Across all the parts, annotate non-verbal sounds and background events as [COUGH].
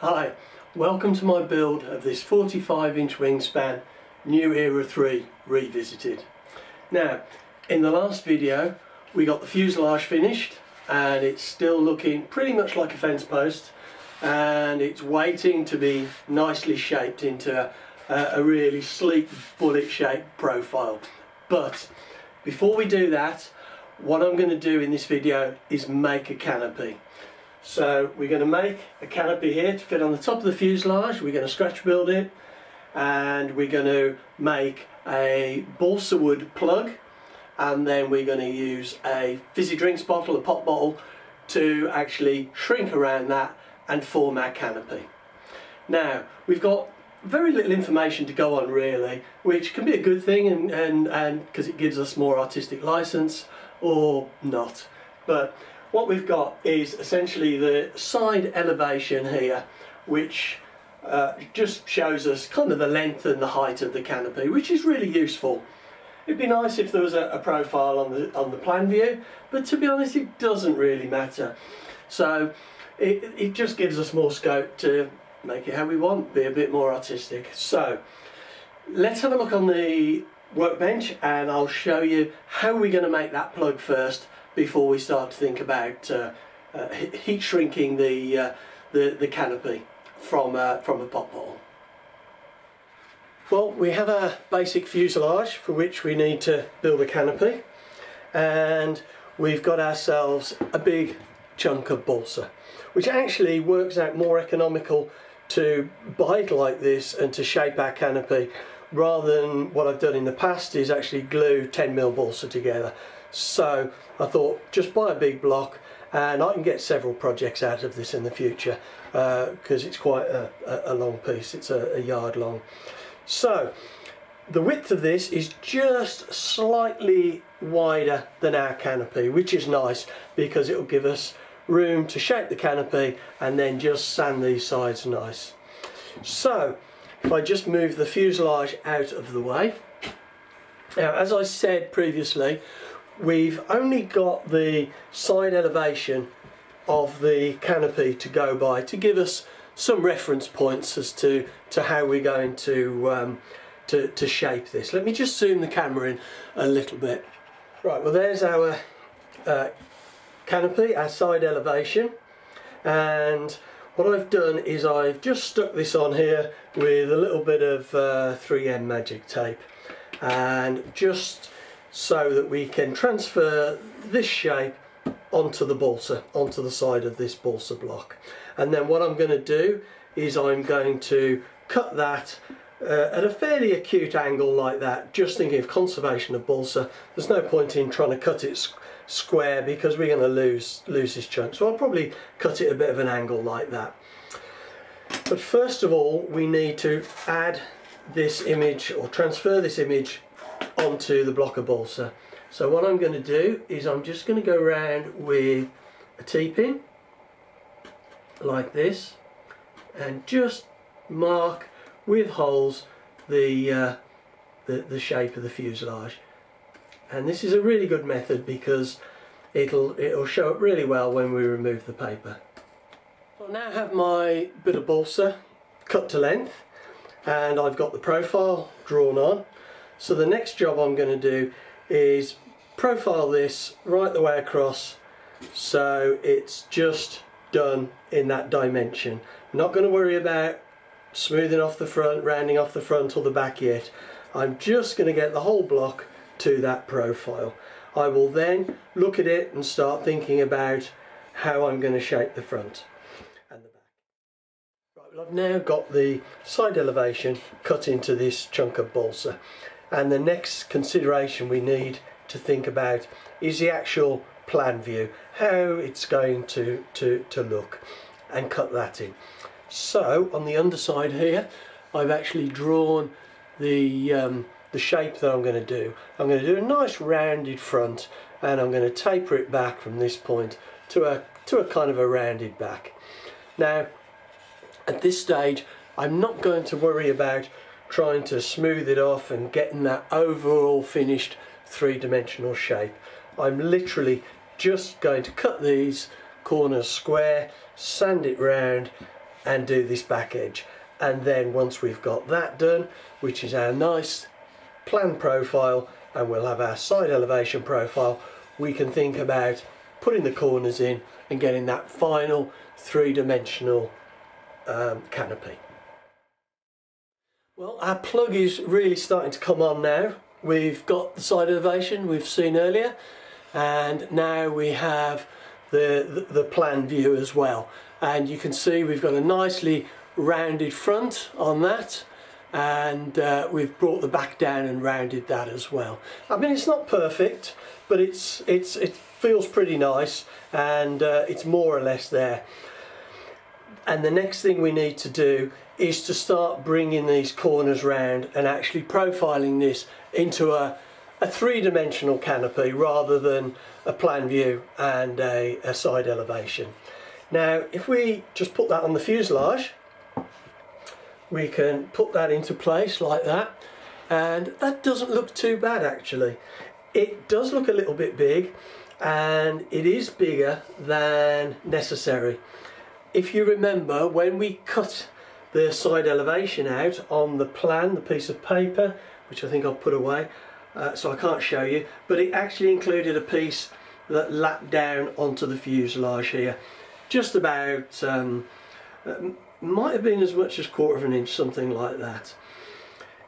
Hi, welcome to my build of this 45 inch wingspan New Era 3 Revisited. Now, in the last video we got the fuselage finished and it's still looking pretty much like a fence post and it's waiting to be nicely shaped into a, a really sleek bullet shaped profile. But before we do that, what I'm going to do in this video is make a canopy. So we're going to make a canopy here to fit on the top of the fuselage. We're going to scratch build it and we're going to make a balsa wood plug and then we're going to use a fizzy drinks bottle, a pop bottle to actually shrink around that and form our canopy. Now we've got very little information to go on really which can be a good thing and and and because it gives us more artistic license or not but what we've got is essentially the side elevation here which uh, just shows us kind of the length and the height of the canopy which is really useful. It'd be nice if there was a, a profile on the on the plan view but to be honest it doesn't really matter. So it, it just gives us more scope to make it how we want be a bit more artistic. So let's have a look on the workbench and I'll show you how we're going to make that plug first before we start to think about uh, uh, heat shrinking the, uh, the, the canopy from, from a pop bottle. Well, we have a basic fuselage for which we need to build a canopy and we've got ourselves a big chunk of balsa which actually works out more economical to it like this and to shape our canopy rather than what I've done in the past is actually glue 10 mil balsa together so I thought just buy a big block and I can get several projects out of this in the future because uh, it's quite a, a, long piece, it's a, a yard long. So the width of this is just slightly wider than our canopy which is nice because it will give us room to shape the canopy and then just sand these sides nice. So if I just move the fuselage out of the way now as I said previously we've only got the side elevation of the canopy to go by to give us some reference points as to, to how we're going to, um, to, to shape this. Let me just zoom the camera in a little bit. Right, well there's our uh, canopy, our side elevation and what I've done is I've just stuck this on here with a little bit of uh, 3M magic tape and just so that we can transfer this shape onto the balsa, onto the side of this balsa block. And then what I'm going to do is I'm going to cut that uh, at a fairly acute angle like that, just thinking of conservation of balsa. There's no point in trying to cut it square because we're going to lose, lose this chunk. So I'll probably cut it a bit of an angle like that. But first of all, we need to add this image or transfer this image onto the block of balsa. So what I'm going to do is I'm just going to go around with a T-pin like this and just mark with holes the, uh, the, the shape of the fuselage and this is a really good method because it'll it'll show up really well when we remove the paper. I now have my bit of balsa cut to length and I've got the profile drawn on so the next job I'm going to do is profile this right the way across so it's just done in that dimension. I'm not going to worry about smoothing off the front, rounding off the front or the back yet. I'm just going to get the whole block to that profile. I will then look at it and start thinking about how I'm going to shape the front and the back. Right, well I've now got the side elevation cut into this chunk of balsa and the next consideration we need to think about is the actual plan view, how it's going to, to, to look and cut that in. So on the underside here I've actually drawn the, um, the shape that I'm going to do. I'm going to do a nice rounded front and I'm going to taper it back from this point to a, to a kind of a rounded back. Now at this stage I'm not going to worry about trying to smooth it off and getting that overall finished three-dimensional shape. I'm literally just going to cut these corners square, sand it round and do this back edge and then once we've got that done which is our nice plan profile and we'll have our side elevation profile we can think about putting the corners in and getting that final three-dimensional um, canopy. Well our plug is really starting to come on now. We've got the side elevation we've seen earlier and now we have the, the, the plan view as well and you can see we've got a nicely rounded front on that and uh, we've brought the back down and rounded that as well. I mean it's not perfect but it's it's it feels pretty nice and uh, it's more or less there. And the next thing we need to do is to start bringing these corners round and actually profiling this into a, a three-dimensional canopy rather than a plan view and a, a side elevation. Now if we just put that on the fuselage we can put that into place like that. And that doesn't look too bad actually. It does look a little bit big and it is bigger than necessary. If you remember when we cut the side elevation out on the plan the piece of paper which I think I've put away uh, so I can't show you but it actually included a piece that lapped down onto the fuselage here just about um, might have been as much as quarter of an inch, something like that.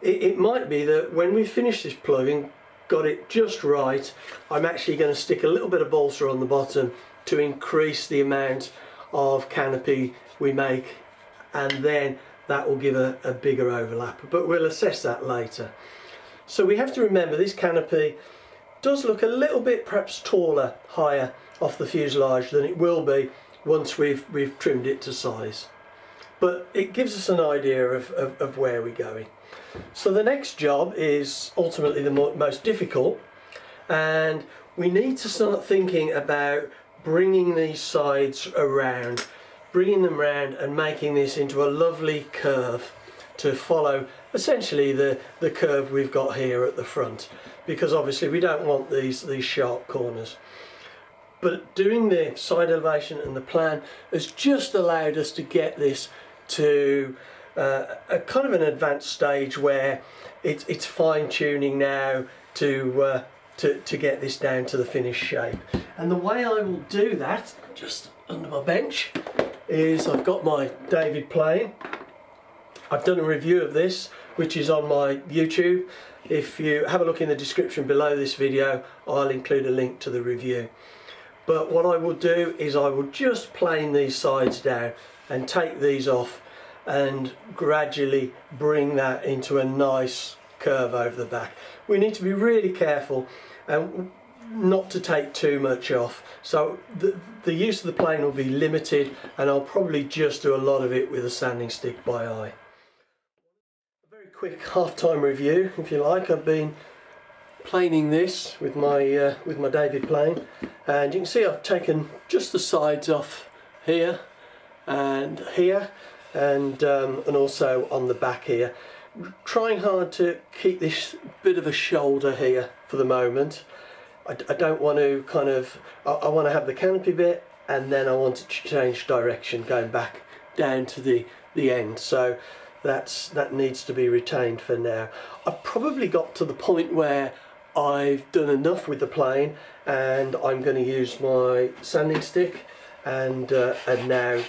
It, it might be that when we finish this plug and got it just right, I'm actually going to stick a little bit of balsa on the bottom to increase the amount of canopy we make and then that will give a, a bigger overlap but we'll assess that later. So we have to remember this canopy does look a little bit perhaps taller, higher off the fuselage than it will be once we've, we've trimmed it to size but it gives us an idea of, of, of where we're going. So the next job is ultimately the most difficult and we need to start thinking about bringing these sides around, bringing them round and making this into a lovely curve to follow essentially the, the curve we've got here at the front because obviously we don't want these, these sharp corners. But doing the side elevation and the plan has just allowed us to get this to uh, a kind of an advanced stage where it's, it's fine tuning now to, uh, to, to get this down to the finished shape. And the way I will do that, just under my bench, is I've got my David plane. I've done a review of this, which is on my YouTube. If you have a look in the description below this video, I'll include a link to the review. But what I will do is I will just plane these sides down and take these off and gradually bring that into a nice curve over the back. We need to be really careful and not to take too much off. So the, the use of the plane will be limited and I'll probably just do a lot of it with a sanding stick by eye. A very quick [LAUGHS] half-time review if you like. I've been planing this with my uh, with my David plane and you can see I've taken just the sides off here and here and um, and also on the back here trying hard to keep this bit of a shoulder here for the moment I, I don't want to kind of I, I want to have the canopy bit and then I want to change direction going back down to the the end so that's that needs to be retained for now I've probably got to the point where I've done enough with the plane and I'm going to use my sanding stick and uh, and now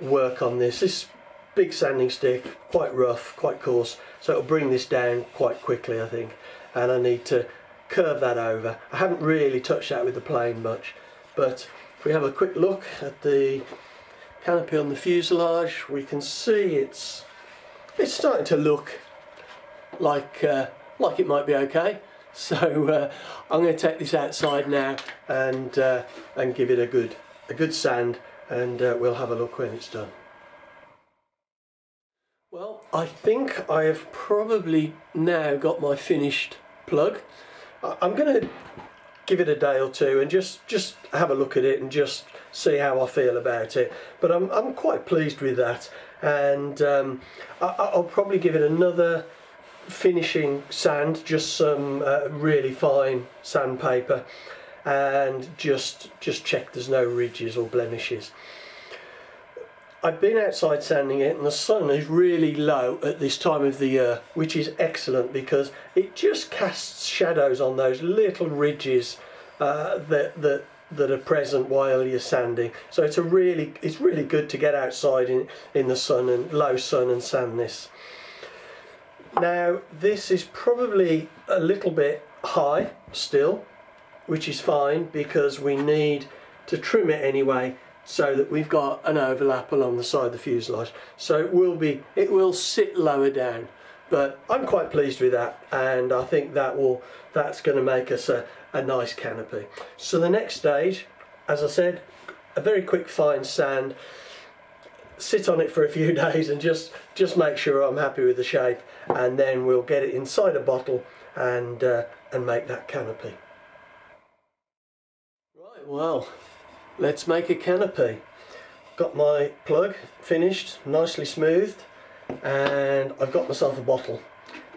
work on this. This big sanding stick, quite rough, quite coarse, so it'll bring this down quite quickly I think. And I need to curve that over. I haven't really touched that with the plane much, but if we have a quick look at the canopy on the fuselage, we can see it's it's starting to look like uh, like it might be okay. [LAUGHS] So uh, I'm going to take this outside now and uh, and give it a good a good sand and uh, we'll have a look when it's done. Well, I think I have probably now got my finished plug. I'm going to give it a day or two and just, just have a look at it and just see how I feel about it. But I'm, I'm quite pleased with that and um, I, will probably give it another finishing sand, just some uh, really fine sandpaper and just just check there's no ridges or blemishes. I've been outside sanding it and the sun is really low at this time of the year which is excellent because it just casts shadows on those little ridges uh, that, that that are present while you're sanding. So it's a really it's really good to get outside in in the sun and low sun and sand this. Now this is probably a little bit high still which is fine because we need to trim it anyway so that we've got an overlap along the side of the fuselage. So it will be it will sit lower down. But I'm quite pleased with that and I think that will that's going to make us a, a nice canopy. So the next stage as I said a very quick fine sand. Sit on it for a few [LAUGHS] days and just just make sure I'm happy with the shape and then we'll get it inside a bottle and uh, and make that canopy. Right well let's make a canopy. Got my plug finished, nicely smoothed, and I've got myself a bottle.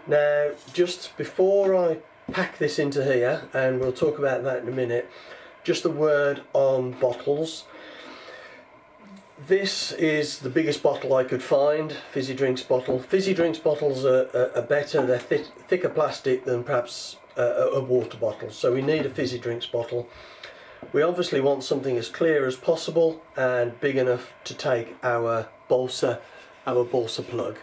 Now, just before I pack this into here, and we'll talk about that in a minute, just a word on bottles. This is the biggest bottle I could find, fizzy drinks bottle. Fizzy drinks bottles are, are, are better, they're th thicker plastic than perhaps uh, a water bottle, so we need a fizzy drinks bottle. We obviously want something as clear as possible and big enough to take our balsa, our balsa plug.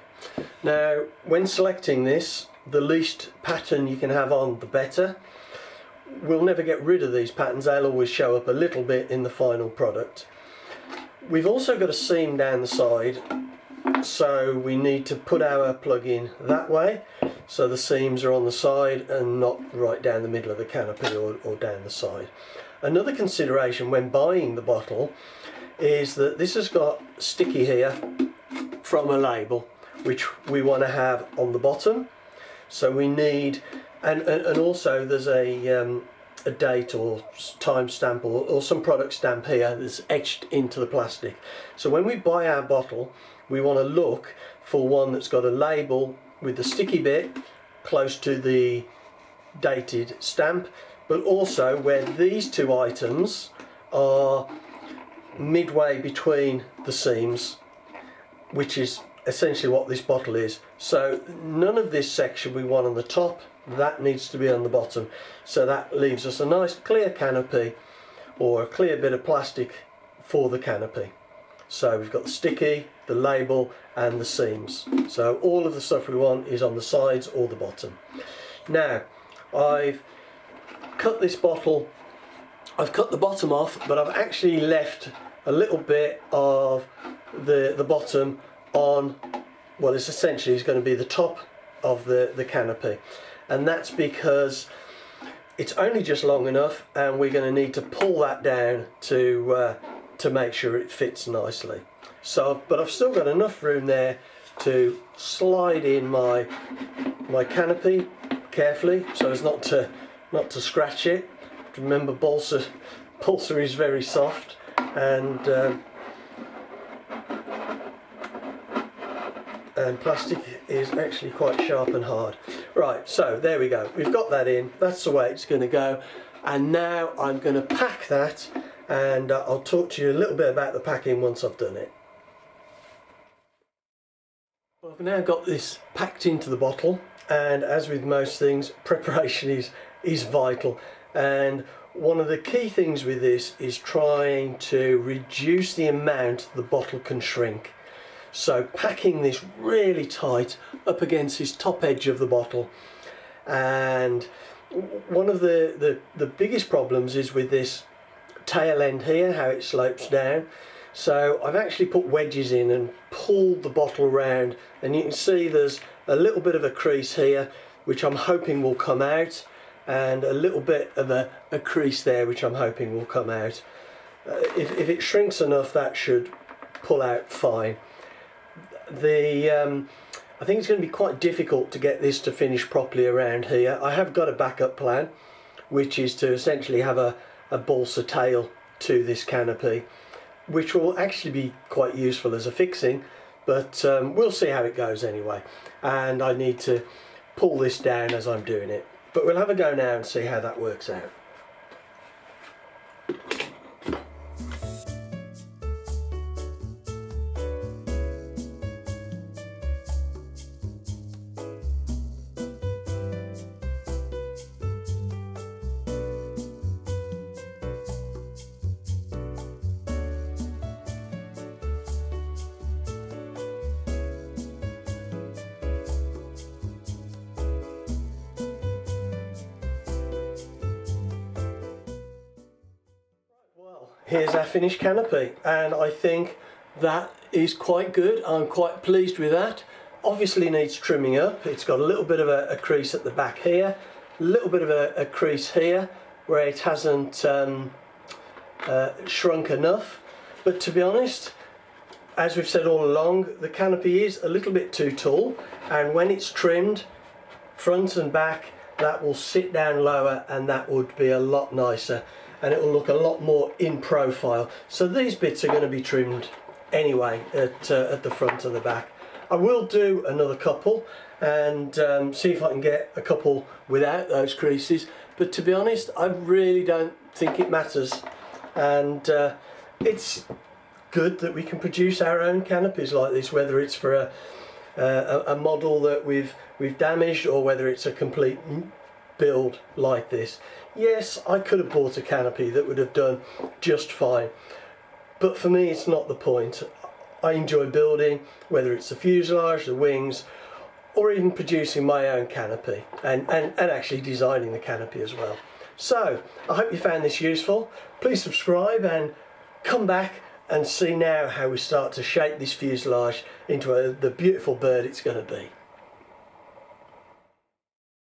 Now, when selecting this, the least pattern you can have on, the better. We'll never get rid of these patterns, they'll always show up a little bit in the final product. We've also got a seam down the side, so we need to put our plug in that way, so the seams are on the side and not right down the middle of the canopy or, or down the side. Another consideration when buying the bottle is that this has got sticky here from a label which we want to have on the bottom. So we need and, and also there's a, um, a date or time stamp or, or some product stamp here that's etched into the plastic. So when we buy our bottle we want to look for one that's got a label with the sticky bit close to the dated stamp but also where these two items are midway between the seams which is essentially what this bottle is. So none of this section we want on the top. That needs to be on the bottom. So that leaves us a nice clear canopy or a clear bit of plastic for the canopy. So we've got the sticky the label and the seams. So all of the stuff we want is on the sides or the bottom. Now I've cut this bottle, I've cut the bottom off, but I've actually left a little bit of the, the bottom on, well it's essentially is going to be the top of the, the canopy. And that's because it's only just long enough and we're going to need to pull that down to, uh, to make sure it fits nicely. So, but I've still got enough room there to slide in my my canopy carefully so as not to not to scratch it. Remember balsa, balsa is very soft and um, and plastic is actually quite sharp and hard. Right, so there we go. We've got that in. That's the way it's going to go. And now I'm going to pack that and uh, I'll talk to you a little bit about the packing once I've done it. Well, I've now got this packed into the bottle and as with most things, [LAUGHS] preparation is is vital. And one of the key things with this is trying to reduce the amount the bottle can shrink. So packing this really tight up against this top edge of the bottle. And one of the, the, the biggest problems is with this tail end here how it slopes down. So I've actually put wedges in and pulled the bottle around and you can see there's a little bit of a crease here which I'm hoping will come out and a little bit of a, a crease there which I'm hoping will come out. Uh, if, if it shrinks enough that should pull out fine. The um, I think it's going to be quite difficult to get this to finish properly around here. I have got a backup plan which is to essentially have a, a balsa tail to this canopy which will actually be quite useful as a fixing but um, we'll see how it goes anyway and I need to pull this down as I'm doing it. But we'll have a go now and see how that works out. Here's our finished canopy and I think that is quite good. I'm quite pleased with that. Obviously needs trimming up. It's got a little bit of a, a crease at the back here, a little bit of a, a crease here where it hasn't um, uh, shrunk enough. But to be honest, as we've said all along, the canopy is a little bit too tall and when it's trimmed front and back that will sit down lower and that would be a lot nicer and it will look a lot more in profile. So these bits are going to be trimmed anyway at, uh, at the front and the back. I will do another couple and um, see if I can get a couple without those creases but to be honest I really don't think it matters and uh, it's good that we can produce our own canopies like this whether it's for a, uh, a, a model that we've we've damaged or whether it's a complete build like this. Yes, I could have bought a canopy that would have done just fine, but for me it's not the point. I enjoy building, whether it's the fuselage, the wings, or even producing my own canopy and, and, and actually designing the canopy as well. So, I hope you found this useful. Please subscribe and come back and see now how we start to shape this fuselage into a, the beautiful bird it's going to be.